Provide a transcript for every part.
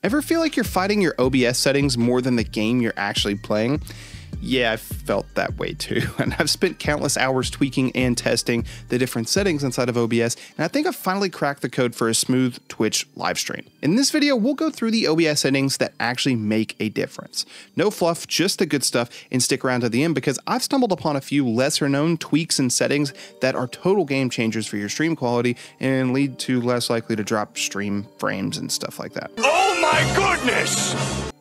Ever feel like you're fighting your OBS settings more than the game you're actually playing? Yeah, I felt that way too. And I've spent countless hours tweaking and testing the different settings inside of OBS, and I think I've finally cracked the code for a smooth Twitch live stream. In this video, we'll go through the OBS settings that actually make a difference. No fluff, just the good stuff, and stick around to the end because I've stumbled upon a few lesser known tweaks and settings that are total game changers for your stream quality and lead to less likely to drop stream frames and stuff like that. Oh my goodness!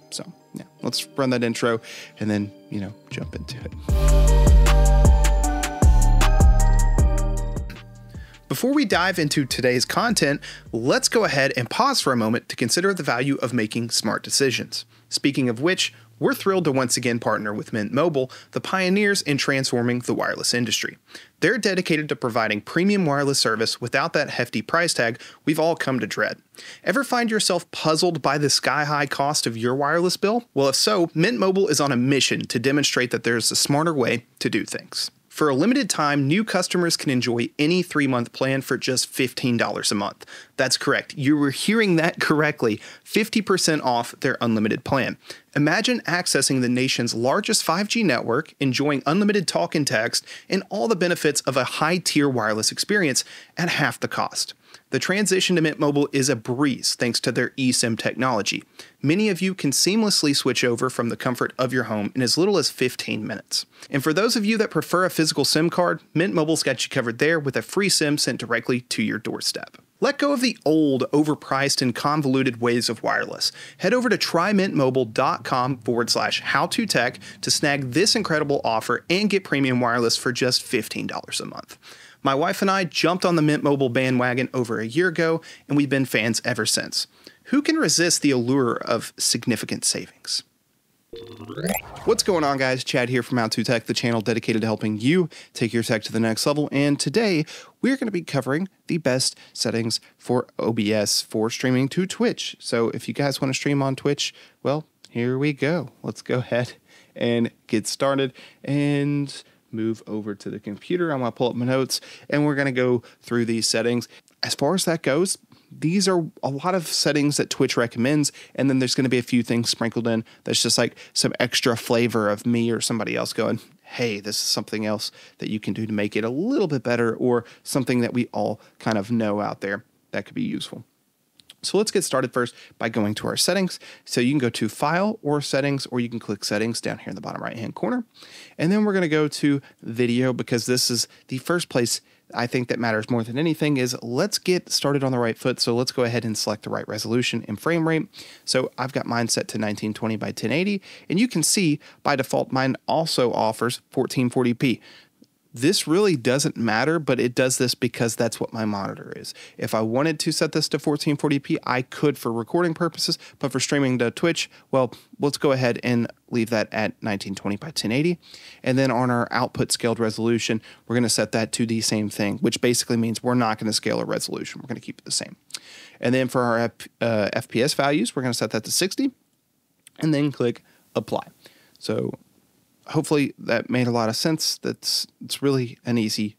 Let's run that intro and then, you know, jump into it. Before we dive into today's content, let's go ahead and pause for a moment to consider the value of making smart decisions. Speaking of which, we're thrilled to once again partner with Mint Mobile, the pioneers in transforming the wireless industry. They're dedicated to providing premium wireless service without that hefty price tag we've all come to dread. Ever find yourself puzzled by the sky high cost of your wireless bill? Well, if so, Mint Mobile is on a mission to demonstrate that there's a smarter way to do things. For a limited time, new customers can enjoy any three month plan for just $15 a month. That's correct. You were hearing that correctly 50% off their unlimited plan. Imagine accessing the nation's largest 5G network, enjoying unlimited talk and text, and all the benefits of a high tier wireless experience at half the cost. The transition to Mint Mobile is a breeze thanks to their eSIM technology. Many of you can seamlessly switch over from the comfort of your home in as little as 15 minutes. And for those of you that prefer a physical SIM card, Mint Mobile's got you covered there with a free SIM sent directly to your doorstep. Let go of the old, overpriced, and convoluted ways of wireless. Head over to trymintmobile.com forward slash how to tech to snag this incredible offer and get premium wireless for just $15 a month. My wife and I jumped on the Mint Mobile bandwagon over a year ago, and we've been fans ever since. Who can resist the allure of significant savings? What's going on, guys? Chad here from How to Tech, the channel dedicated to helping you take your tech to the next level. And today we're going to be covering the best settings for OBS for streaming to Twitch. So if you guys want to stream on Twitch, well, here we go. Let's go ahead and get started. And move over to the computer. I'm going to pull up my notes and we're going to go through these settings. As far as that goes, these are a lot of settings that Twitch recommends, and then there's going to be a few things sprinkled in that's just like some extra flavor of me or somebody else going, hey, this is something else that you can do to make it a little bit better, or something that we all kind of know out there that could be useful. So let's get started first by going to our settings. So you can go to File or Settings, or you can click Settings down here in the bottom right hand corner. And then we're going to go to Video because this is the first place I think that matters more than anything is let's get started on the right foot. So let's go ahead and select the right resolution and frame rate. So I've got mine set to 1920 by 1080, and you can see by default mine also offers 1440p this really doesn't matter, but it does this because that's what my monitor is. If I wanted to set this to 1440p, I could for recording purposes, but for streaming to Twitch, well, let's go ahead and leave that at 1920 by 1080. And then on our output scaled resolution, we're going to set that to the same thing, which basically means we're not going to scale our resolution. We're going to keep it the same. And then for our uh, FPS values, we're going to set that to 60 and then click apply. So hopefully that made a lot of sense. That's it's really an easy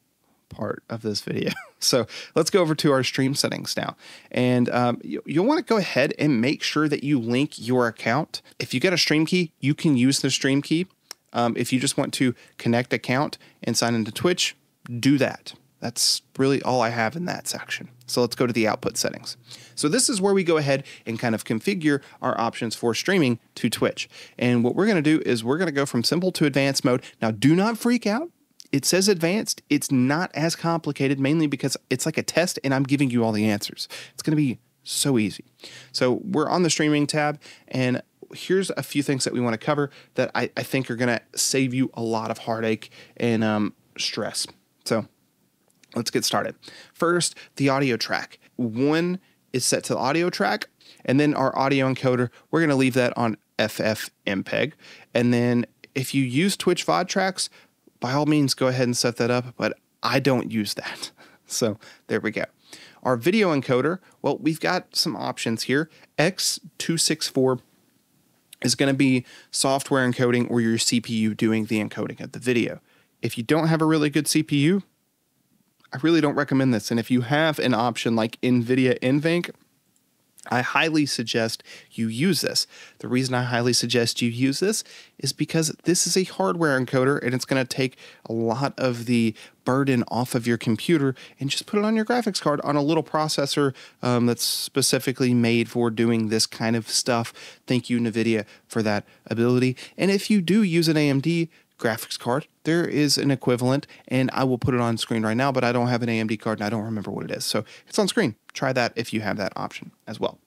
part of this video. so let's go over to our stream settings now. And um, you, will want to go ahead and make sure that you link your account. If you get a stream key, you can use the stream key. Um, if you just want to connect account and sign into Twitch, do that. That's really all I have in that section. So let's go to the output settings. So this is where we go ahead and kind of configure our options for streaming to Twitch. And what we're going to do is we're going to go from simple to advanced mode. Now do not freak out. It says advanced. It's not as complicated mainly because it's like a test and I'm giving you all the answers. It's going to be so easy. So we're on the streaming tab and here's a few things that we want to cover that I, I think are going to save you a lot of heartache and um, stress. So Let's get started. First, the audio track. One is set to the audio track, and then our audio encoder, we're going to leave that on FFmpeg. And then if you use Twitch VOD tracks, by all means, go ahead and set that up, but I don't use that. So there we go. Our video encoder, well, we've got some options here. X264 is going to be software encoding or your CPU doing the encoding of the video. If you don't have a really good CPU, I really don't recommend this. And if you have an option like NVIDIA NVENC, I highly suggest you use this. The reason I highly suggest you use this is because this is a hardware encoder and it's going to take a lot of the burden off of your computer and just put it on your graphics card on a little processor um, that's specifically made for doing this kind of stuff. Thank you, NVIDIA, for that ability. And if you do use an AMD graphics card. There is an equivalent, and I will put it on screen right now, but I don't have an AMD card and I don't remember what it is. So it's on screen. Try that if you have that option as well.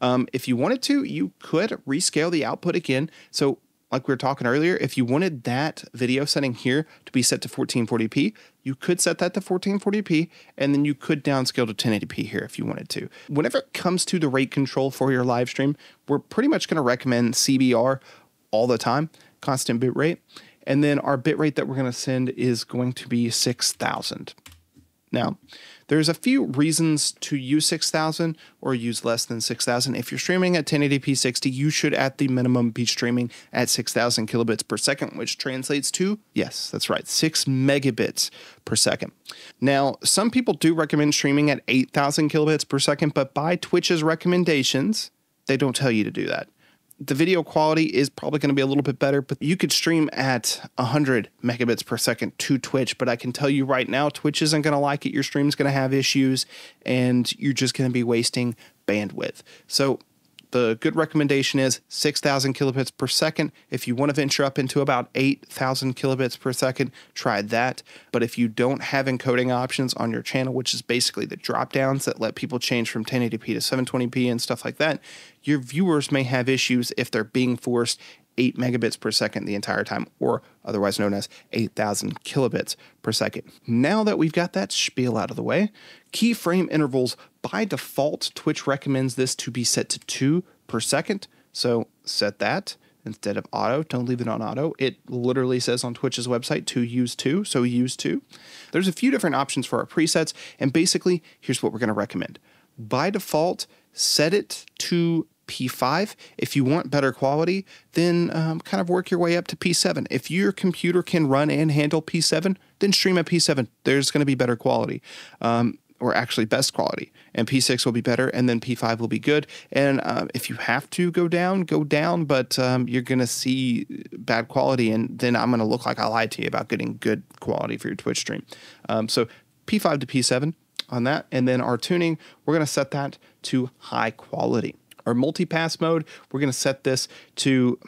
Um, if you wanted to, you could rescale the output again. So like we were talking earlier, if you wanted that video setting here to be set to 1440p, you could set that to 1440p and then you could downscale to 1080p here if you wanted to. Whenever it comes to the rate control for your live stream, we're pretty much going to recommend CBR all the time, constant bit rate. And then our bitrate that we're going to send is going to be 6,000. Now, there's a few reasons to use 6,000 or use less than 6,000. If you're streaming at 1080p 60, you should at the minimum be streaming at 6,000 kilobits per second, which translates to, yes, that's right, 6 megabits per second. Now, some people do recommend streaming at 8,000 kilobits per second, but by Twitch's recommendations, they don't tell you to do that the video quality is probably going to be a little bit better, but you could stream at 100 megabits per second to Twitch. But I can tell you right now, Twitch isn't going to like it. Your stream's going to have issues, and you're just going to be wasting bandwidth. So the good recommendation is 6,000 kilobits per second. If you want to venture up into about 8,000 kilobits per second, try that. But if you don't have encoding options on your channel, which is basically the drop downs that let people change from 1080p to 720p and stuff like that, your viewers may have issues if they're being forced 8 megabits per second the entire time, or otherwise known as 8,000 kilobits per second. Now that we've got that spiel out of the way, keyframe intervals by default, Twitch recommends this to be set to 2 per second. So set that instead of auto. Don't leave it on auto. It literally says on Twitch's website to use 2, so use 2. There's a few different options for our presets, and basically, here's what we're going to recommend. By default, set it to P5. If you want better quality, then um, kind of work your way up to P7. If your computer can run and handle P7, then stream at P7. There's going to be better quality. Um, or actually best quality, and P6 will be better, and then P5 will be good. And uh, if you have to go down, go down, but um, you're gonna see bad quality, and then I'm gonna look like I lied to you about getting good quality for your Twitch stream. Um, so P5 to P7 on that, and then our tuning, we're gonna set that to high quality. Our multi-pass mode, we're going to set this to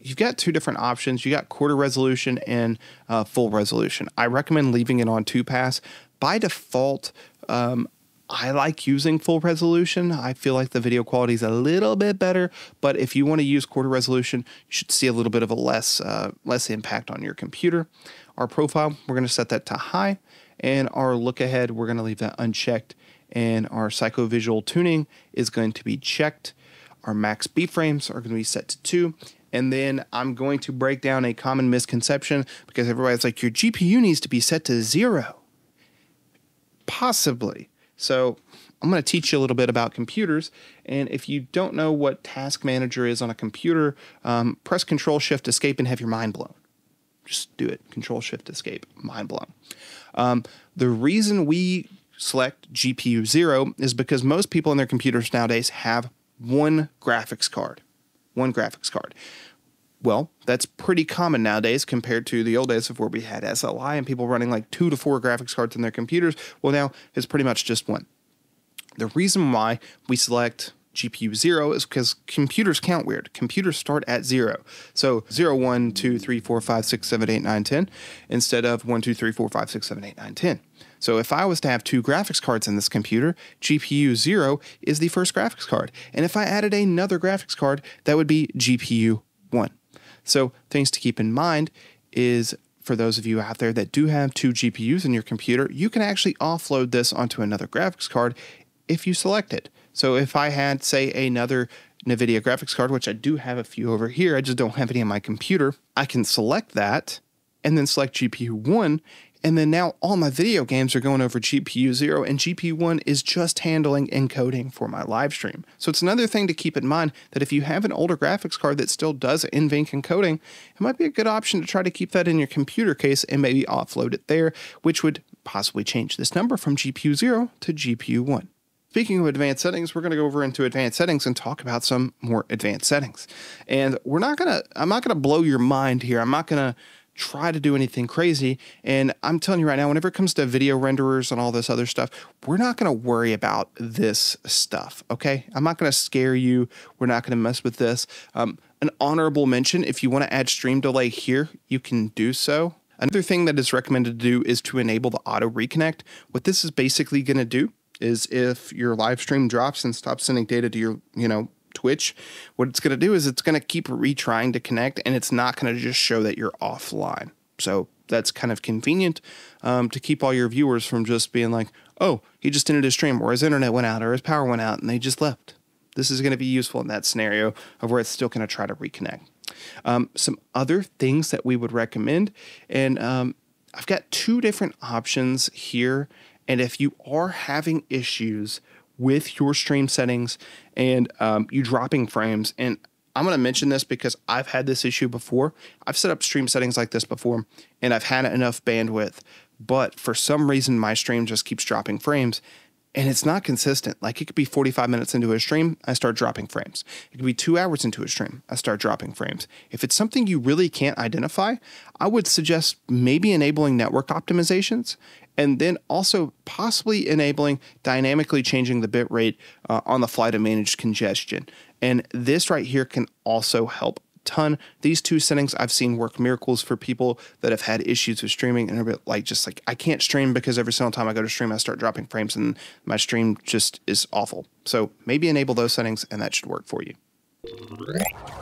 you've got two different options. You got quarter resolution and uh, full resolution. I recommend leaving it on two pass. By default, um, I like using full resolution. I feel like the video quality is a little bit better, but if you want to use quarter resolution, you should see a little bit of a less uh, less impact on your computer. Our profile, we're going to set that to high, and our look ahead, we're going to leave that unchecked and our psychovisual tuning is going to be checked. Our max B frames are going to be set to two. And then I'm going to break down a common misconception because everybody's like, your GPU needs to be set to zero. Possibly. So I'm going to teach you a little bit about computers. And if you don't know what Task Manager is on a computer, um, press Control Shift Escape and have your mind blown. Just do it. Control Shift Escape. Mind blown. Um, the reason we select GPU 0 is because most people in their computers nowadays have one graphics card. One graphics card. Well, that's pretty common nowadays compared to the old days of where we had SLI and people running like two to four graphics cards in their computers. Well, now it's pretty much just one. The reason why we select GPU 0 is because computers count weird. Computers start at 0. So 0, 1, 2, 3, 4, 5, 6, 7, 8, 9, 10, instead of 1, 2, 3, 4, 5, 6, 7, 8, 9, 10. So if I was to have two graphics cards in this computer, GPU 0 is the first graphics card. And if I added another graphics card, that would be GPU 1. So things to keep in mind is for those of you out there that do have two GPUs in your computer, you can actually offload this onto another graphics card if you select it. So if I had, say, another NVIDIA graphics card, which I do have a few over here, I just don't have any on my computer, I can select that and then select GPU 1 and then now all my video games are going over GPU 0 and GPU 1 is just handling encoding for my live stream. So it's another thing to keep in mind that if you have an older graphics card that still does NVENC encoding, it might be a good option to try to keep that in your computer case and maybe offload it there, which would possibly change this number from GPU 0 to GPU 1. speaking of advanced settings, we're going to go over into advanced settings and talk about some more advanced settings. And we're not going to, I'm not going to blow your mind here. I'm not going to try to do anything crazy. And I'm telling you right now, whenever it comes to video renderers and all this other stuff, we're not going to worry about this stuff. Okay. I'm not going to scare you. We're not going to mess with this. Um, an honorable mention if you want to add stream delay here, you can do so. Another thing that is recommended to do is to enable the auto reconnect. What this is basically going to do is if your live stream drops and stops sending data to your, you know, Twitch, what it's going to do is it's going to keep retrying to connect and it's not going to just show that you're offline. So that's kind of convenient um, to keep all your viewers from just being like, oh, he just ended his stream or his internet went out or his power went out and they just left. This is going to be useful in that scenario of where it's still going to try to reconnect. Um, some other things that we would recommend, and um, I've got two different options here. And if you are having issues with your stream settings and um, you dropping frames, and I'm going to mention this because I've had this issue before. I've set up stream settings like this before, and I've had enough bandwidth, but for some reason my stream just keeps dropping frames and it's not consistent. Like it could be 45 minutes into a stream, I start dropping frames. It could be two hours into a stream, I start dropping frames. If it's something you really can't identify, I would suggest maybe enabling network optimizations and then also possibly enabling dynamically changing the bit rate uh, on the fly to manage congestion. And this right here can also help ton. These two settings I've seen work miracles for people that have had issues with streaming and are bit like just like I can't stream because every single time I go to stream I start dropping frames and my stream just is awful. So maybe enable those settings and that should work for you.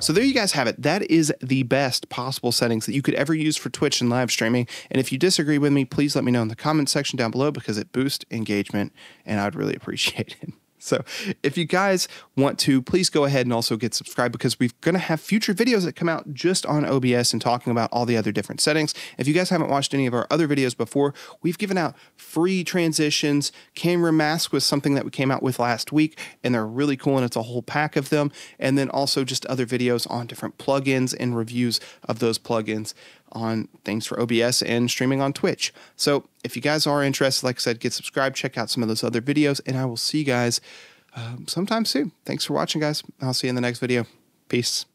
So there you guys have it. That is the best possible settings that you could ever use for Twitch and live streaming. And if you disagree with me, please let me know in the comment section down below because it boosts engagement and I'd really appreciate it. So if you guys want to, please go ahead and also get subscribed because we're going to have future videos that come out just on OBS and talking about all the other different settings. If you guys haven't watched any of our other videos before, we've given out free transitions. Camera mask was something that we came out with last week and they're really cool and it's a whole pack of them. And then also just other videos on different plugins and reviews of those plugins on things for OBS and streaming on Twitch. So if you guys are interested, like I said, get subscribed, check out some of those other videos, and I will see you guys um, sometime soon. Thanks for watching, guys. I'll see you in the next video. Peace.